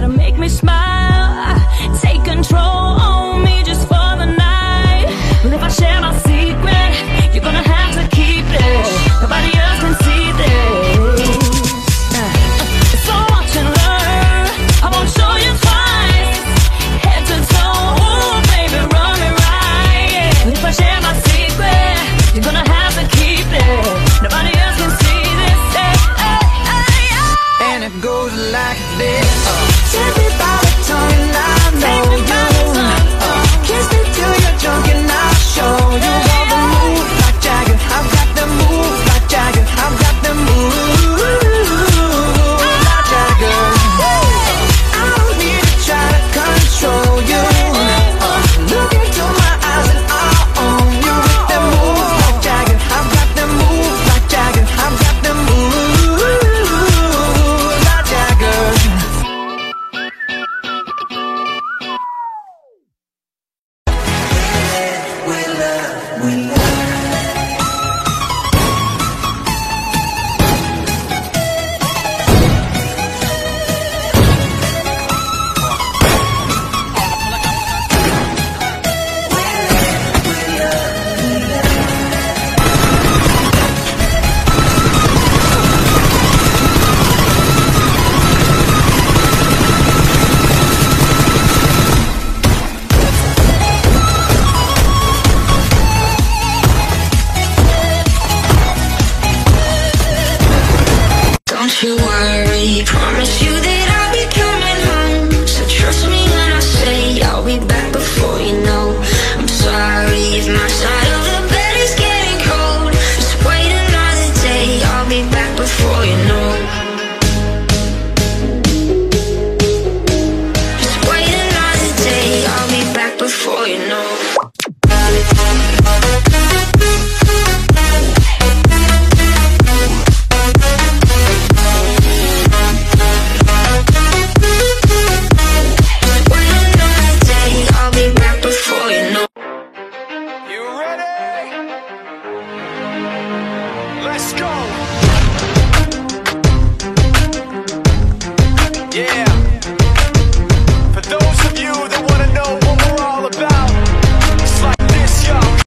gotta make me smile. Take control me just for the night. Well, if I share my secret You're gonna have to keep it. Nobody else can see this. So I won't show you Head to toe baby, run me right. But if I share my secret You're gonna have to keep it. Nobody else can see this. And it goes like this. Everybody you worry. Promise you that I'll be coming home. So trust me when I say I'll be back before you know. I'm sorry my side